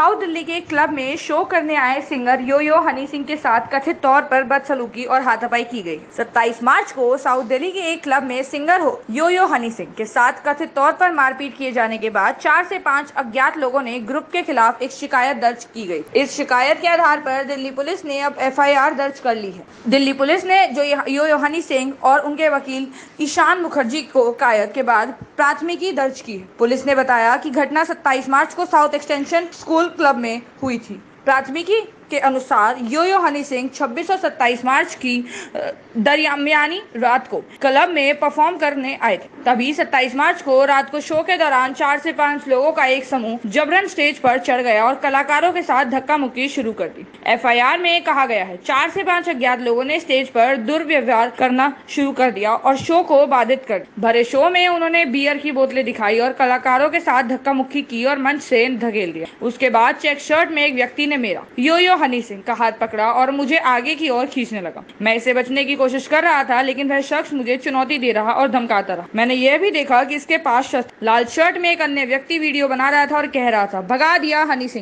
South Delhi के एक club में शो करने आए singer yo yo Honey Singh के साथ कथित तौर पर बदसलूकी और हाथापाई की गई। 27 मार्च को साउथ दिल्ली के एक क्लब में सिंगर हो यो यो हनी सिंह के साथ कथित तौर पर मारपीट किए जाने के बाद चार से पाँच अज्ञात लोगों ने ग्रुप के खिलाफ एक शिकायत दर्ज की गई। इस शिकायत के आधार पर दिल्ली पुलिस ने अब एफआईआर दर्ज कर ली है। दिल्ली पुलिस ने जो यो यो हनी सिंह और उनके वकील ईशान मुखर्जी को कायद के बाद प्राथमिकी दर्ज की पुलिस ने बताया की घटना 27 मार्च को साउथ एक्सटेंशन स्कूल क्लब में हुई थी। प्राथमिकी के अनुसार यो यो हनी सिंह 26 और 27 मार्च की दरमियानी रात को क्लब में परफॉर्म करने आए थे। तभी 27 मार्च को रात को शो के दौरान चार से पाँच लोगों का एक समूह जबरन स्टेज पर चढ़ गया और कलाकारों के साथ धक्का मुक्की शुरू कर दी। एफआईआर में कहा गया है, चार से पाँच अज्ञात लोगों ने स्टेज पर दुर्व्यवहार करना शुरू कर दिया और शो को बाधित कर भरे शो में उन्होंने बियर की बोतलें दिखाई और कलाकारों के साथ धक्का मुक्की की और मंच से धकेल दिया। उसके बाद चेक शर्ट में एक व्यक्ति ने मेरा। यो यो हनी सिंह का हाथ पकड़ा और मुझे आगे की ओर खींचने लगा। मैं इसे बचने की कोशिश कर रहा था, लेकिन वह शख्स मुझे चुनौती दे रहा और धमकाता रहा। मैंने यह भी देखा कि इसके पास लाल शर्ट में एक अन्य व्यक्ति वीडियो बना रहा था और कह रहा था, भगा दिया हनी सिंह।